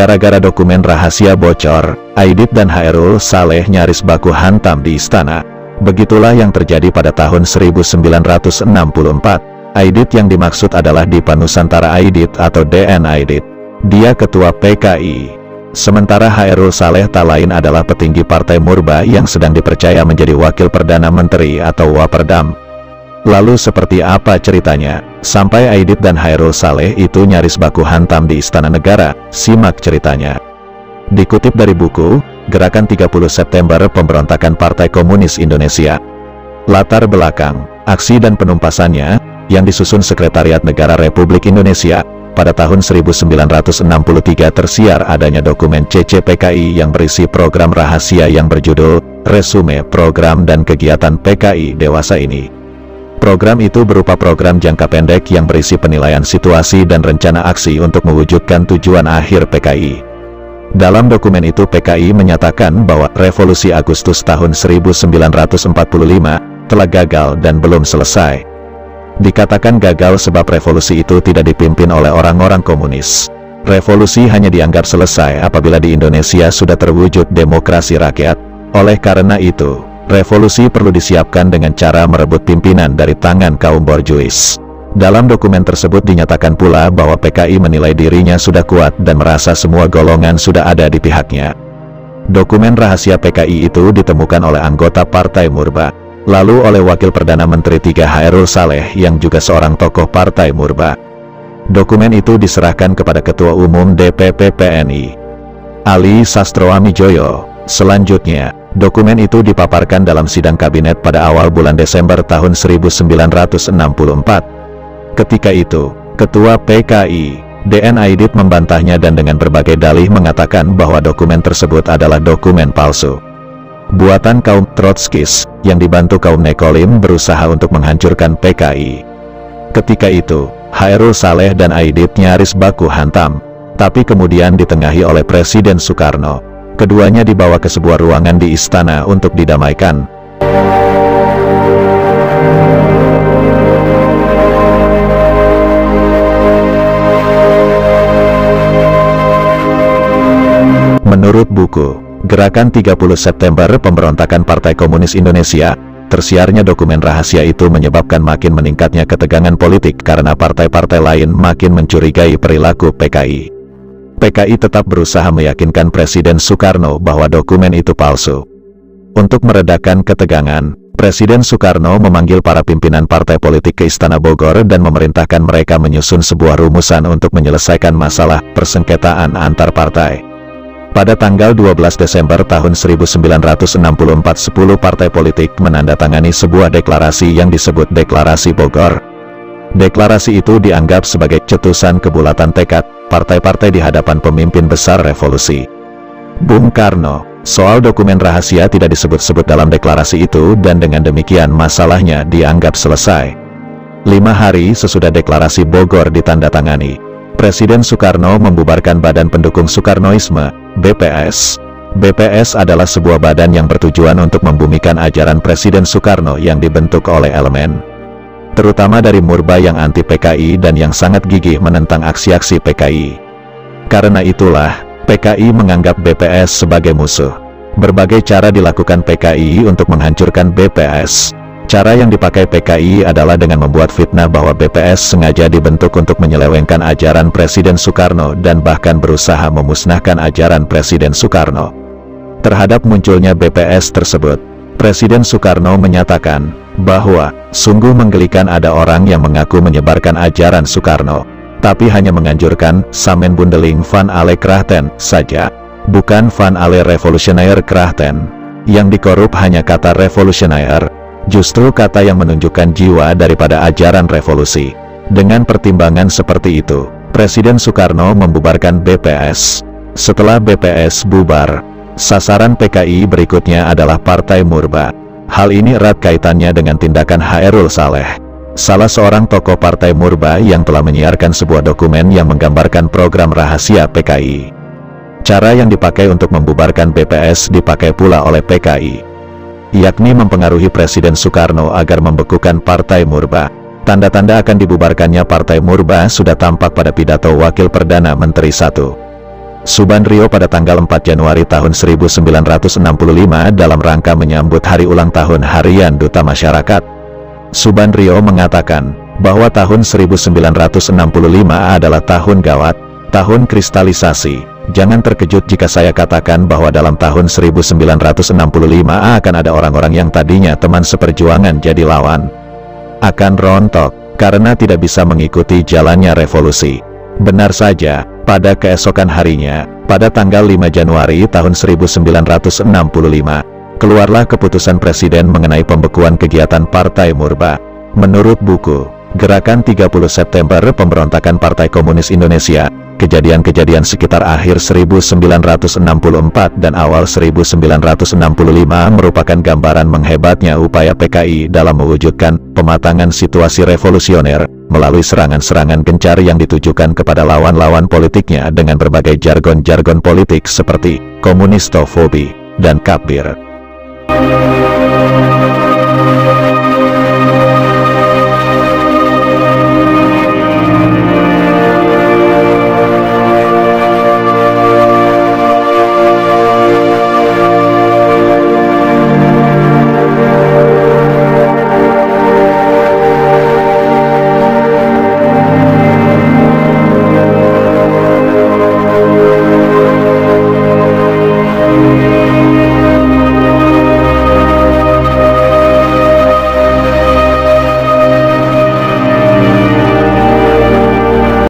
Gara-gara dokumen rahasia bocor, Aidit dan Hairul Saleh nyaris baku hantam di istana. Begitulah yang terjadi pada tahun 1964. Aidit yang dimaksud adalah Dipa Nusantara Aidit atau DN Aidit. Dia ketua PKI. Sementara Hairul Saleh tak lain adalah petinggi Partai Murba yang sedang dipercaya menjadi Wakil Perdana Menteri atau Waperdam. Lalu seperti apa ceritanya? Sampai Aidit dan Hairul Saleh itu nyaris baku hantam di Istana Negara, simak ceritanya. Dikutip dari buku, Gerakan 30 September Pemberontakan Partai Komunis Indonesia. Latar belakang, aksi dan penumpasannya, yang disusun Sekretariat Negara Republik Indonesia, pada tahun 1963 tersiar adanya dokumen CCPKI yang berisi program rahasia yang berjudul Resume Program dan Kegiatan PKI Dewasa ini. Program itu berupa program jangka pendek yang berisi penilaian situasi dan rencana aksi untuk mewujudkan tujuan akhir PKI. Dalam dokumen itu PKI menyatakan bahwa revolusi Agustus tahun 1945 telah gagal dan belum selesai. Dikatakan gagal sebab revolusi itu tidak dipimpin oleh orang-orang komunis. Revolusi hanya dianggap selesai apabila di Indonesia sudah terwujud demokrasi rakyat. Oleh karena itu, revolusi perlu disiapkan dengan cara merebut pimpinan dari tangan kaum borjuis. Dalam dokumen tersebut dinyatakan pula bahwa PKI menilai dirinya sudah kuat dan merasa semua golongan sudah ada di pihaknya. Dokumen rahasia PKI itu ditemukan oleh anggota Partai Murba lalu oleh Wakil Perdana Menteri 3 Hairul Saleh yang juga seorang tokoh Partai Murba. Dokumen itu diserahkan kepada Ketua Umum DPP PNI, Ali Sastroamijoyo. Selanjutnya, dokumen itu dipaparkan dalam sidang kabinet pada awal bulan Desember tahun 1964. Ketika itu, Ketua PKI, DN Aidit membantahnya dan dengan berbagai dalih mengatakan bahwa dokumen tersebut adalah dokumen palsu. Buatan kaum Trotskis, yang dibantu kaum Nekolim berusaha untuk menghancurkan PKI. Ketika itu, Hairul Saleh dan Aidit nyaris baku hantam, tapi kemudian ditengahi oleh Presiden Soekarno. Keduanya dibawa ke sebuah ruangan di istana untuk didamaikan. Menurut buku, Gerakan 30 September Pemberontakan Partai Komunis Indonesia, tersiarnya dokumen rahasia itu menyebabkan makin meningkatnya ketegangan politik karena partai-partai lain makin mencurigai perilaku PKI. PKI tetap berusaha meyakinkan Presiden Soekarno bahwa dokumen itu palsu. Untuk meredakan ketegangan, Presiden Soekarno memanggil para pimpinan partai politik ke Istana Bogor dan memerintahkan mereka menyusun sebuah rumusan untuk menyelesaikan masalah persengketaan antar partai. Pada tanggal 12 Desember tahun 1964 10 partai politik menandatangani sebuah deklarasi yang disebut Deklarasi Bogor. Deklarasi itu dianggap sebagai cetusan kebulatan tekad partai-partai di hadapan pemimpin besar revolusi. Bung Karno, soal dokumen rahasia tidak disebut-sebut dalam deklarasi itu dan dengan demikian masalahnya dianggap selesai. Lima hari sesudah deklarasi Bogor ditandatangani, Presiden Soekarno membubarkan Badan Pendukung Soekarnoisme, BPS. BPS adalah sebuah badan yang bertujuan untuk membumikan ajaran Presiden Soekarno yang dibentuk oleh elemen terutama dari Murba yang anti PKI dan yang sangat gigih menentang aksi-aksi PKI. Karena itulah, PKI menganggap BPS sebagai musuh. Berbagai cara dilakukan PKI untuk menghancurkan BPS. Cara yang dipakai PKI adalah dengan membuat fitnah bahwa BPS sengaja dibentuk untuk menyelewengkan ajaran Presiden Soekarno dan bahkan berusaha memusnahkan ajaran Presiden Soekarno. Terhadap munculnya BPS tersebut, Presiden Soekarno menyatakan bahwa sungguh menggelikan ada orang yang mengaku menyebarkan ajaran Soekarno, tapi hanya menganjurkan Samen Bundeling van Ale Krachten saja, bukan van Ale Revolutionaire Krachten. Yang dikorup hanya kata revolusioner, Justru kata yang menunjukkan jiwa daripada ajaran revolusi. Dengan pertimbangan seperti itu, Presiden Soekarno membubarkan BPS. Setelah BPS bubar, sasaran PKI berikutnya adalah Partai Murba. Hal ini erat kaitannya dengan tindakan Hairul Saleh, salah seorang tokoh Partai Murba yang telah menyiarkan sebuah dokumen yang menggambarkan program rahasia PKI. Cara yang dipakai untuk membubarkan BPS dipakai pula oleh PKI yakni mempengaruhi Presiden Soekarno agar membekukan Partai Murba. Tanda-tanda akan dibubarkannya Partai Murba sudah tampak pada pidato Wakil Perdana Menteri I. Subandrio pada tanggal 4 Januari tahun 1965 dalam rangka menyambut hari ulang tahun Harian Duta Masyarakat. Subandrio mengatakan bahwa tahun 1965 adalah tahun gawat, tahun kristalisasi. Jangan terkejut jika saya katakan bahwa dalam tahun 1965 akan ada orang-orang yang tadinya teman seperjuangan jadi lawan. Akan rontok, karena tidak bisa mengikuti jalannya revolusi. Benar saja, pada keesokan harinya, pada tanggal 5 Januari tahun 1965, keluarlah keputusan Presiden mengenai pembekuan kegiatan Partai Murba. Menurut buku, Gerakan 30 September Pemberontakan Partai Komunis Indonesia, kejadian-kejadian sekitar akhir 1964 dan awal 1965 merupakan gambaran menghebatnya upaya PKI dalam mewujudkan pematangan situasi revolusioner melalui serangan-serangan gencar yang ditujukan kepada lawan-lawan politiknya dengan berbagai jargon-jargon politik seperti komunistofobi dan kabir.